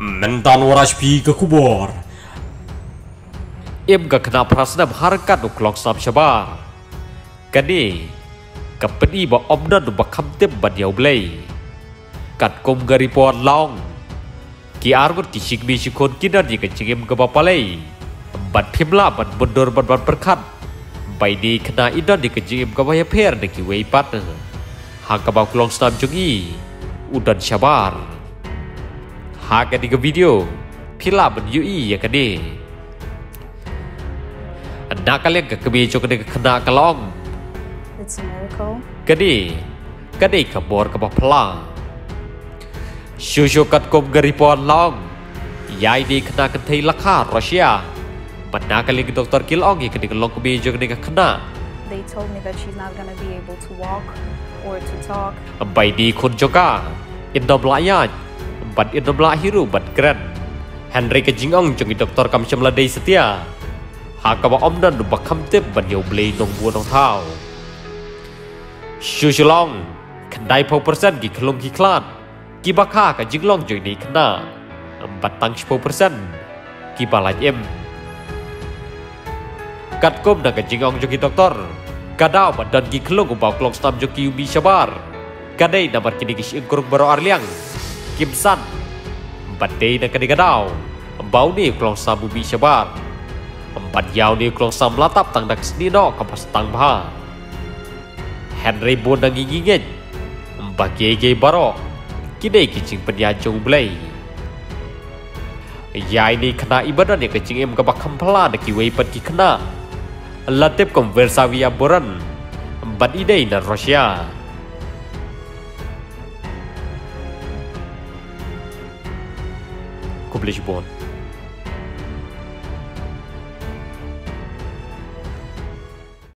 Mentan waras pi ke kubur. Im ga kena prasnam harkat uklong sam syabar. Kani kapedi ba omnan ba kamtem ba diau blai. Kat kom ga report long. Ki argut ki shigmi shikon kinar di kencingim ga bapalai. Bat pimla bat mundur bat bat perkat. Bai di kena idan di kencingim ga baya per de ki wei pat. Hang ka ba klong sam jungi. Udan syabar. Hang di ke video. Pila yui ya kani. Nak kalian ke kebi cok ke kena kelong. It's a miracle. Kadi, kadi kabor ke pala. Shushu kat kom gari long. Yai di kena kentai lakha Rusia. Mana kalian ke doktor kilong ya kadi kelong kebi cok ke kena. They told me that she's not gonna be able to walk or to talk. Bai di kun joka. Indom layan bat ito bla hiru bat grad. Henry ke jingong jong doktor kam sham la setia. Ha ka ba om dan ba kam te ban yo ble nong bu nong thao. Shu Shulong, kan dai po persen gi khlong gi klat. Ki ba kha ka jing long joi ni khna. Bat tang shu persen. Ki ba la em. Kat kom da ka jingong jong doktor. Kadau ba dan gi khlong ba klong stam jo ki bi shabar. Kadai nabar kini kisi engkurung baru arliang กับจิงลองจุยนี้ขนาบัดตังชพอเปอร์เซ็นต์กี่บาลายเอ็มกัดก้มนักกับจิงองจุกี่ด็อกเตอร์กัดดาวบัดดันกี่คลงกับบอกลองสตามจุกี่ยูบีชาบาร์กัดได้นับบัดกินกิชิงกรุงบารออาร์เลียงกิมสันบัดเดย์นักกันกัดดาวเบานี่กลองสามบูบีชาบาร์ empat yau ni kelong sam latap tang dak sini no kapas tang bah. Henry bon dang gingit. Empat gege baro. Kidai kicing penyancung belai. Ya ini kena ibadah ni kecing em kabak kempala dak kiwai pat ki kena. Latip kom Versavia boran. Empat idei na Rusia. Kuppelig geboren.